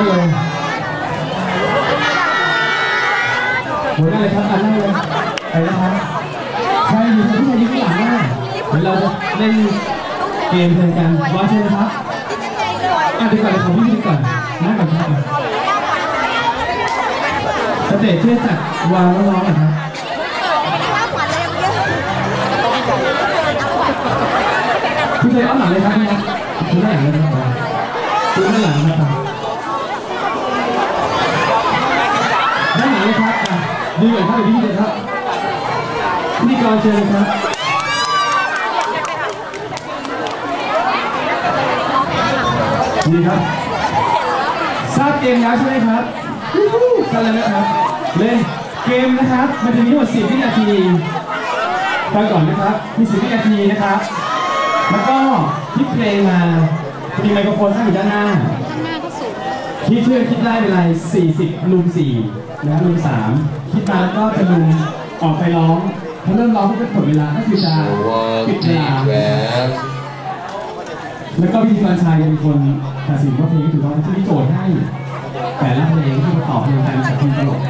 นั่เลยหัวหน้าเลยครับอะนั่งเลยไปนะครับใครอยู่ทางผู้ชายที่ข้าหลังนะเดี๋ยวเราจะเล่นเกมเพลงกันวาเชิญครับอะเดี๋ยวก่อนเลยขอพี่ดีก่อนนะก่อนครับสเตจช่วจัดวางล้องนะครับผู้ชายอ้อมหลังเลยครับคุณแม่หลังเลยครับคุณแม่หลังนะครับ นหลังเลยครับดีเลยครับเดี๋ยวพี่เลยครับพิธีกรเชิญเลยครับดีครับ ทราบเกมแล้วใช่ไหมครับทราบแล้วนะครับ เล่นเกมนะครับ มันจะมีทั้งหมด10วินาทีฟังก่อนนะครับ มี10วินาทีนะครับ แล้วก็คิดเพลงมาจะมีไมโครโฟนตั้งอยู่ด้านหน้า คิดเชื่อคิดได้เวลา40ลุม4นะครับลุม3 คิดมาแล้วก็จะลุมออกไปร้องพอเริ่มร้องก็จะหมดเวลาก็คือจะปิดเวลาแล้วก็พิธีกรชายเป็นคนตัดสินว่าเพลงถูกต้องที่โจทย์ให้แต่ละเพลงที่ประกอบเพลงกันจากทีมตลก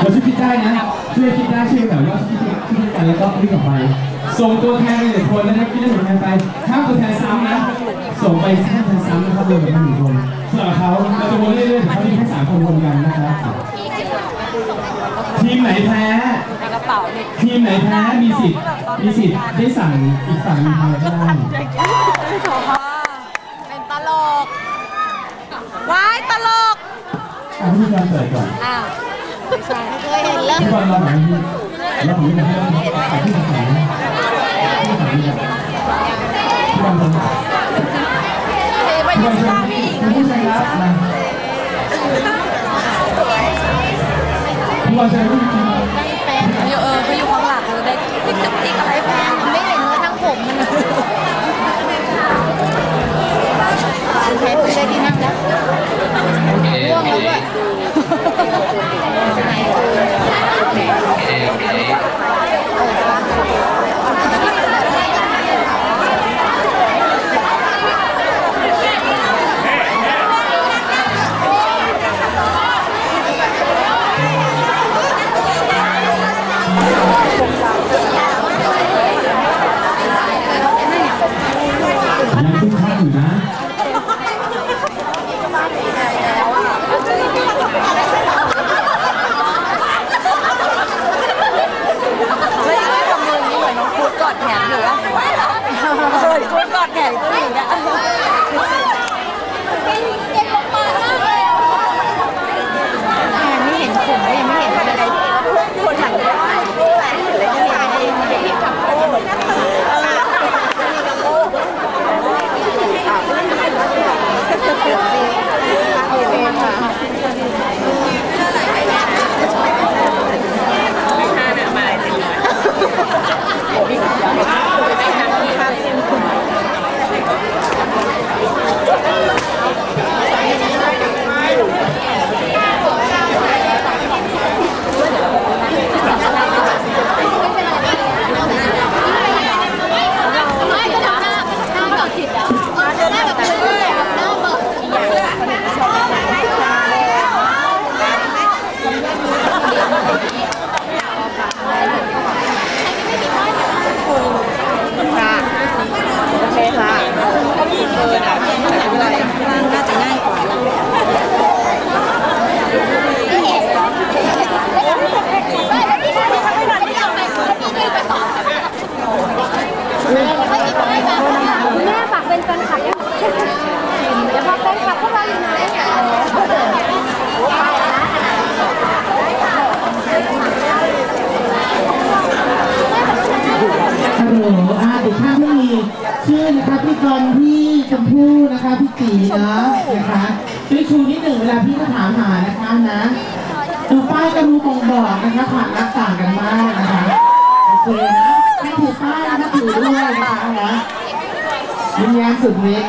เราช่วยคิดได้นะ ช่วยคิดได้ช่วยแบบว่าช่วยคิดคิดกันแล้วก็รีบออกไป ส่งตัวแทนไปหนึ่งคนนะครับคิดได้ส่งตัวแทนไปห้ามตัวแทนซ้ำนะ ส่งไปห้ามตัวแทนซ้ำนะครับรวมกันหนึ่งคนสำหรับเขาเราจะวนเรื่อยๆเขามีแค่สามคนวนกันนะครับทีมไหนแพ้กระเป๋าเนี่ยทีมไหนแพ้มีสิทธิ์มีสิทธิ์ได้สั่งอีกฝั่งหนึงทำอะไรก็ได้เป็นตลกว้ายตลกอะพี่การเปิดก่อน อ้าวไม่ใช่เคยเห็นแล้วพี่บอลรอหน่ อพูดกอดแขนตัวอยู่เนี่ยแขนไม่เห็นผมก็ยังไม่เห็นอะไรคนหันไปแต่เห็นเลยก็เห็นไม่ได้เห็นคำพูดโอเคค่ะ ไม่ก็ทำหน้าหน้าแบบผิดอะหน้าแบบเรื่อยๆอะหน้าเบิก ค่ะโอเคค่ะเออนะแต่เวลานั่งน่าจะง่ายกว่า แม่ฝากเป็นแฟนคลับแล้วพอแฟนคลับพวกเราอยู่ไหน ฮัลโหลอ่า เด็กข้างไม่มีชื่อนะคะพี่กรณ์พี่ชมพู่นะคะพี่ตีเนาะนะคะช่วยชูนิดหนึ่งเวลาพี่ก็ถามหานะคะนะดูป้ายก็รู้คงบอกนะคะผ่านรักต่างกันมากนะคะโอเคนะให้ถูกป้ายนะคะถูกด้วยนะคะนะยิ้มแย้มสุดเลย